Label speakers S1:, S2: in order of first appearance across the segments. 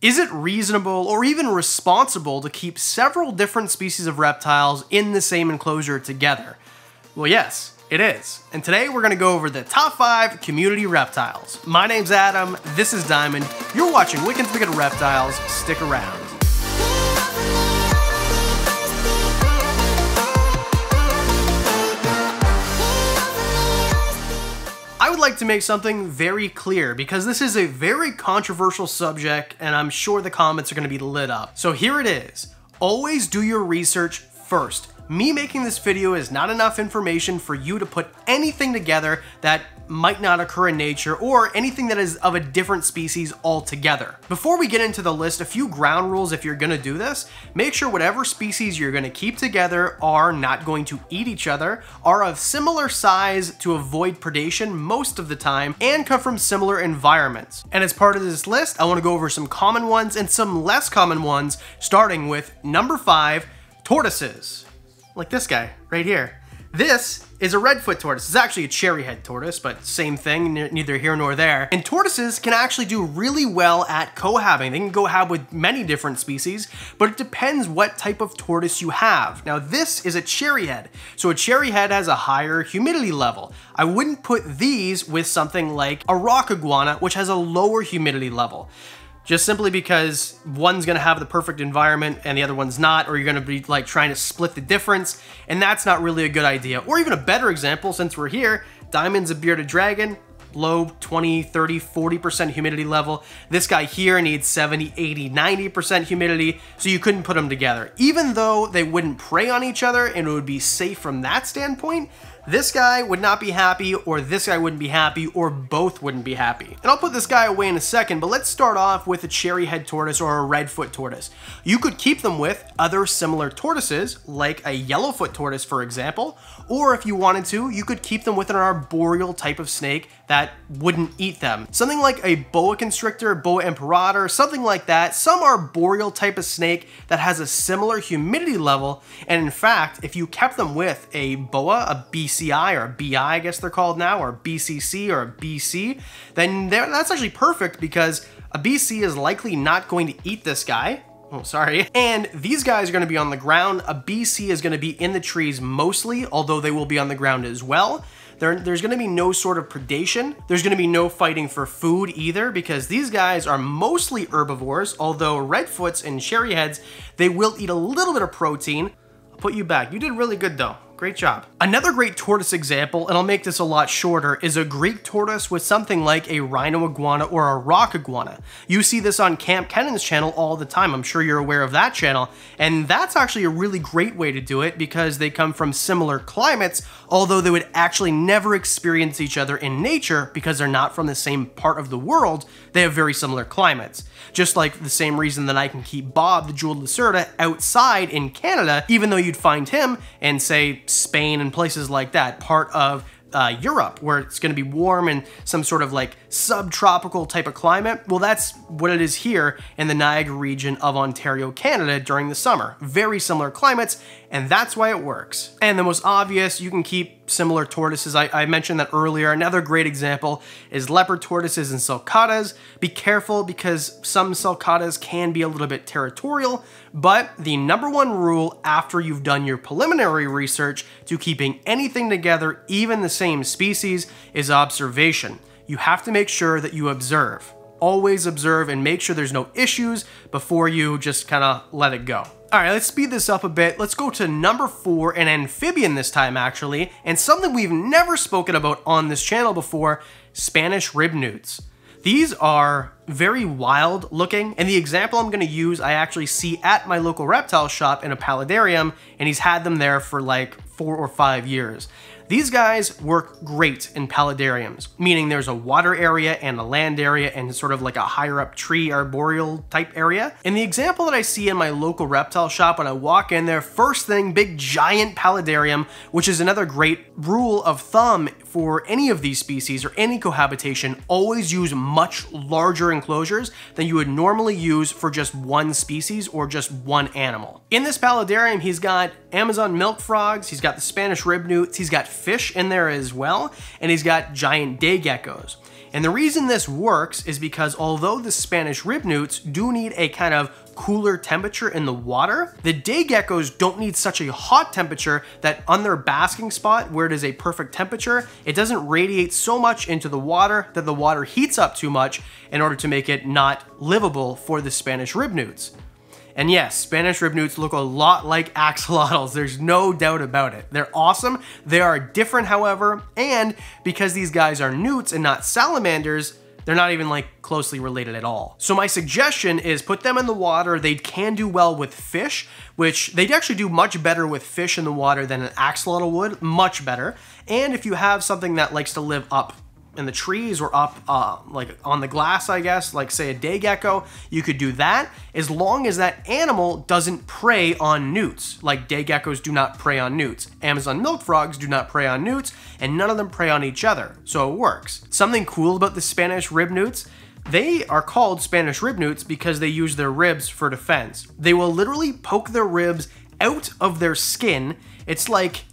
S1: Is it reasonable or even responsible to keep several different species of reptiles in the same enclosure together? Well, yes, it is. And today we're going to go over the top 5 community reptiles. My name's Adam, this is Diamond, you're watching Wickens Wicked Reptiles, stick around. Would like to make something very clear because this is a very controversial subject and I'm sure the comments are going to be lit up. So here it is. Always do your research first. Me making this video is not enough information for you to put anything together that might not occur in nature or anything that is of a different species altogether. Before we get into the list, a few ground rules if you're gonna do this. Make sure whatever species you're gonna keep together are not going to eat each other, are of similar size to avoid predation most of the time, and come from similar environments. And as part of this list, I wanna go over some common ones and some less common ones, starting with number five, tortoises like this guy right here. This is a redfoot tortoise. It's actually a cherryhead tortoise, but same thing, neither here nor there. And tortoises can actually do really well at cohabiting. They can cohabit with many different species, but it depends what type of tortoise you have. Now this is a cherryhead. So a cherryhead has a higher humidity level. I wouldn't put these with something like a rock iguana, which has a lower humidity level just simply because one's to have the perfect environment and the other one's not, or you're to be like trying to split the difference, and that's not really a good idea. Or even a better example, since we're here, Diamond's a bearded dragon, low 20, 30, 40% humidity level. This guy here needs 70, 80, 90% humidity, so you couldn't put them together. Even though they wouldn't prey on each other and it would be safe from that standpoint, this guy would not be happy, or this guy wouldn't be happy, or both wouldn't be happy. And I'll put this guy away in a second, but let's start off with a cherry head tortoise or a redfoot tortoise. You could keep them with other similar tortoises, like a yellowfoot tortoise, for example, or if you wanted to, you could keep them with an arboreal type of snake that wouldn't eat them. Something like a boa constrictor, boa imperator, something like that, some arboreal type of snake that has a similar humidity level, and in fact, if you kept them with a boa, a BCI or a BI, I guess they're called now, or BCC or a BC, then that's actually perfect because a BC is likely not going to eat this guy. Oh, sorry. And these guys are going to be on the ground. A BC is going to be in the trees mostly, although they will be on the ground as well. There, there's to be no sort of predation. There's to be no fighting for food either because these guys are mostly herbivores, although redfoots and cherryheads, they will eat a little bit of protein. I'll put you back. You did really good though. Great job. Another great tortoise example, and I'll make this a lot shorter, is a Greek tortoise with something like a rhino iguana or a rock iguana. You see this on Camp Kenan's channel all the time. I'm sure you're aware of that channel. And that's actually a really great way to do it because they come from similar climates, although they would actually never experience each other in nature because they're not from the same part of the world. They have very similar climates. Just like the same reason that I can keep Bob, the jeweled lacerta, outside in Canada, even though you'd find him and say Spain and places like that, part of uh, Europe, where it's going to be warm and some sort of like subtropical type of climate. Well, that's what it is here in the Niagara region of Ontario, Canada during the summer. Very similar climates, and that's why it works. And the most obvious, you can keep similar tortoises. I, I mentioned that earlier. Another great example is leopard tortoises and sulcatas. Be careful because some sulcatas can be a little bit territorial, but the number one rule after you've done your preliminary research to keeping anything together, even the same species, is observation. You have to make sure that you observe. Always observe and make sure there's no issues before you just kind of let it go. All right, let's speed this up a bit. Let's go to number four, an amphibian this time actually, and something we've never spoken about on this channel before, Spanish rib newts. These are very wild looking, and the example I'm gonna use I actually see at my local reptile shop in a paludarium, and he's had them there for like four or five years. These guys work great in paludariums, meaning there's a water area and a land area and sort of like a higher up tree arboreal type area. And the example that I see in my local reptile shop when I walk in there, first thing, big giant paludarium, which is another great rule of thumb for any of these species or any cohabitation, always use much larger enclosures than you would normally use for just one species or just one animal. In this paludarium, he's got Amazon milk frogs, he's got the Spanish rib newts, he's got fish in there as well, and he's got giant day geckos. And the reason this works is because although the Spanish rib newts do need a kind of cooler temperature in the water, the day geckos don't need such a hot temperature that on their basking spot where it is a perfect temperature, it doesn't radiate so much into the water that the water heats up too much in order to make it not livable for the Spanish rib newts. And yes, Spanish rib newts look a lot like axolotls, there's no doubt about it. They're awesome, they are different however, and because these guys are newts and not salamanders, they're not even like closely related at all. So my suggestion is put them in the water. They can do well with fish, which they'd actually do much better with fish in the water than an axolotl would, much better. And if you have something that likes to live up in the trees were up uh, like on the glass, I guess, like say a day gecko, you could do that as long as that animal doesn't prey on newts. Like day geckos do not prey on newts. Amazon milk frogs do not prey on newts, and none of them prey on each other, so it works. Something cool about the Spanish rib newts they are called Spanish rib newts because they use their ribs for defense. They will literally poke their ribs out of their skin. It's like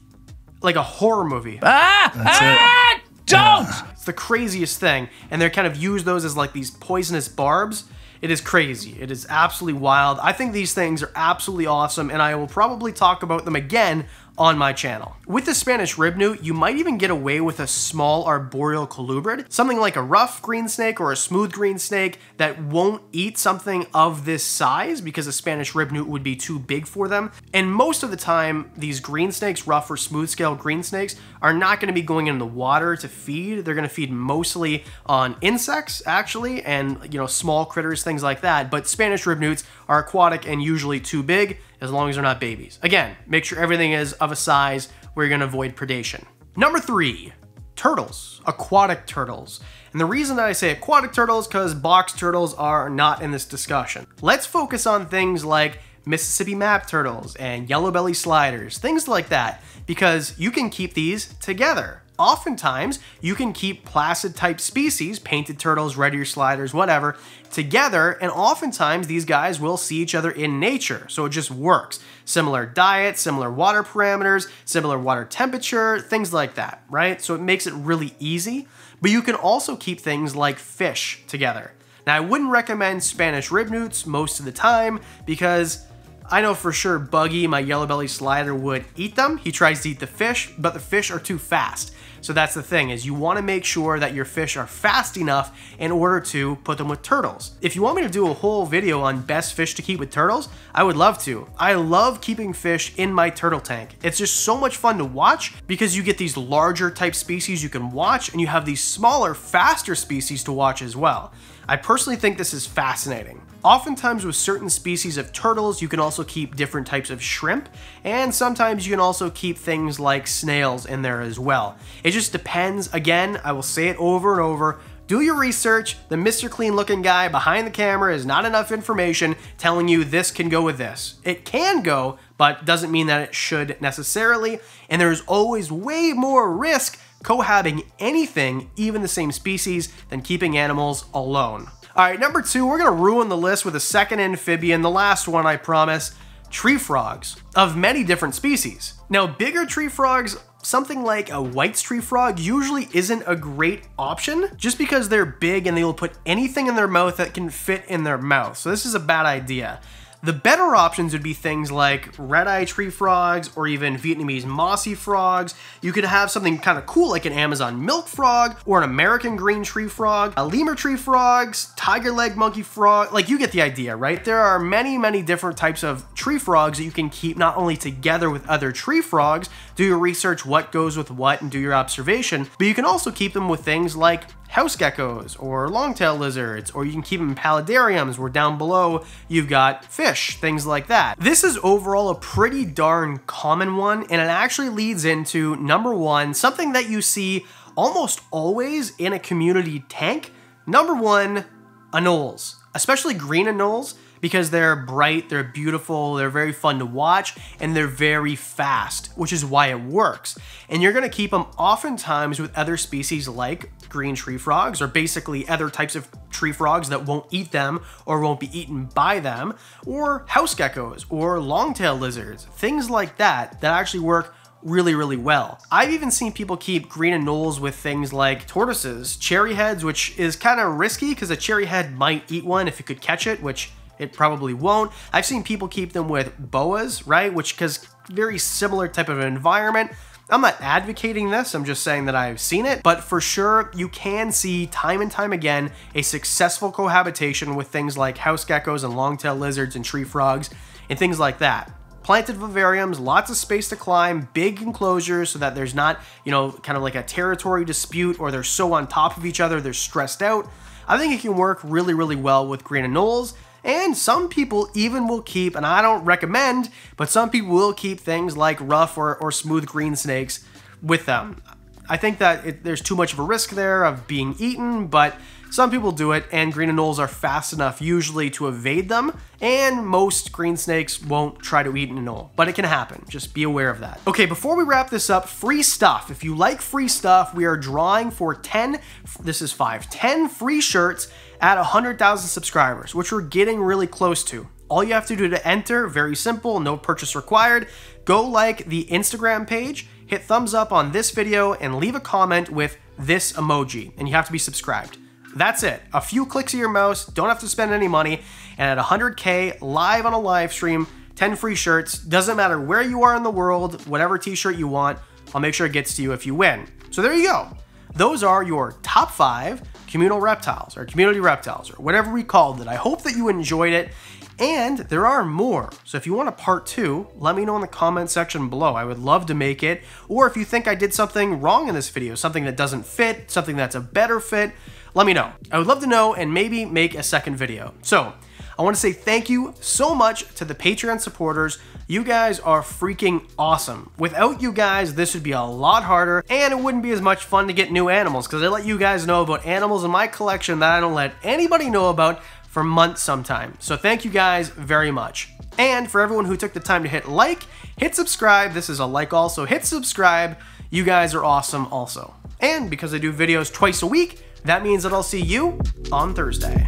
S1: like a horror movie.
S2: Ah!
S3: That's
S2: ah! Don't!
S1: It's the craziest thing. And they're kind of use those as like these poisonous barbs. It is crazy. It is absolutely wild. I think these things are absolutely awesome, and I will probably talk about them again on my channel. With the Spanish rib newt, you might even get away with a small arboreal colubrid, something like a rough green snake or a smooth green snake that won't eat something of this size because a Spanish rib newt would be too big for them. And most of the time, these green snakes, rough or smooth scale green snakes, are not gonna be going in the water to feed. They're gonna feed mostly on insects, actually, and you know, small critters, things like that. But Spanish rib newts are aquatic and usually too big, as long as they're not babies. Again, make sure everything is of a size where you're gonna avoid predation. Number three, turtles, aquatic turtles. And the reason that I say aquatic turtles because box turtles are not in this discussion. Let's focus on things like Mississippi map turtles and yellow belly sliders, things like that, because you can keep these together. Oftentimes, you can keep placid type species, painted turtles, red ear sliders, whatever, together, and oftentimes these guys will see each other in nature, so it just works. Similar diet, similar water parameters, similar water temperature, things like that, right? So it makes it really easy, but you can also keep things like fish together. Now, I wouldn't recommend Spanish rib newts most of the time because I know for sure Buggy, my yellow belly slider, would eat them. He tries to eat the fish, but the fish are too fast. So that's the thing is you want to make sure that your fish are fast enough in order to put them with turtles. If you want me to do a whole video on best fish to keep with turtles, I would love to. I love keeping fish in my turtle tank. It's just so much fun to watch because you get these larger type species you can watch and you have these smaller, faster species to watch as well. I personally think this is fascinating. Oftentimes with certain species of turtles, you can also keep different types of shrimp, and sometimes you can also keep things like snails in there as well. It just depends. Again, I will say it over and over, do your research. The Mr. Clean looking guy behind the camera is not enough information telling you this can go with this. It can go, but doesn't mean that it should necessarily, and there's always way more risk cohabiting anything, even the same species, than keeping animals alone. All right, number two, we're gonna ruin the list with a second amphibian, the last one, I promise, tree frogs of many different species. Now, bigger tree frogs something like a White's tree frog usually isn't a great option just because they're big and they will put anything in their mouth that can fit in their mouth. So this is a bad idea. The better options would be things like red-eye tree frogs or even Vietnamese mossy frogs. You could have something kind of cool like an Amazon milk frog or an American green tree frog, a lemur tree frogs, tiger leg monkey frog, like you get the idea, right? There are many, many different types of tree frogs that you can keep not only together with other tree frogs, do your research what goes with what and do your observation, but you can also keep them with things like house geckos or longtail lizards, or you can keep them in paludariums where down below you've got fish, things like that. This is overall a pretty darn common one, and it actually leads into number one, something that you see almost always in a community tank. Number one, anoles, especially green anoles because they're bright, they're beautiful, they're very fun to watch, and they're very fast, which is why it works. And you're gonna keep them oftentimes with other species like green tree frogs, or basically other types of tree frogs that won't eat them or won't be eaten by them, or house geckos or longtail lizards, things like that that actually work really, really well. I've even seen people keep green anoles with things like tortoises, cherry heads, which is kind of risky because a cherry head might eat one if it could catch it, which it probably won't. I've seen people keep them with boas, right? Which, because very similar type of environment. I'm not advocating this, I'm just saying that I've seen it, but for sure, you can see time and time again a successful cohabitation with things like house geckos and long-tailed lizards and tree frogs and things like that planted vivariums, lots of space to climb, big enclosures so that there's not, you know, kind of like a territory dispute or they're so on top of each other they're stressed out. I think it can work really, really well with green anoles. And some people even will keep, and I don't recommend, but some people will keep things like rough or, or smooth green snakes with them. I think that it, there's too much of a risk there of being eaten, but some people do it, and green anoles are fast enough usually to evade them, and most green snakes won't try to eat an anole, but it can happen. Just be aware of that. Okay, before we wrap this up, free stuff. If you like free stuff, we are drawing for 10, this is five, 10 free shirts at 100,000 subscribers, which we're getting really close to. All you have to do to enter, very simple, no purchase required. Go like the Instagram page, hit thumbs up on this video, and leave a comment with this emoji, and you have to be subscribed. That's it. A few clicks of your mouse, don't have to spend any money, and at 100K live on a live stream, 10 free shirts, doesn't matter where you are in the world, whatever t-shirt you want, I'll make sure it gets to you if you win. So there you go. Those are your top five communal reptiles or community reptiles or whatever we called it. I hope that you enjoyed it. And there are more. So if you want a part two, let me know in the comment section below. I would love to make it. Or if you think I did something wrong in this video, something that doesn't fit, something that's a better fit, let me know. I would love to know and maybe make a second video. So I want to say thank you so much to the Patreon supporters. You guys are freaking awesome. Without you guys, this would be a lot harder and it wouldn't be as much fun to get new animals because I let you guys know about animals in my collection that I don't let anybody know about for months sometime. So thank you guys very much. And for everyone who took the time to hit like, hit subscribe. This is a like also. Hit subscribe. You guys are awesome also. And because I do videos twice a week, that means that I'll see you on Thursday.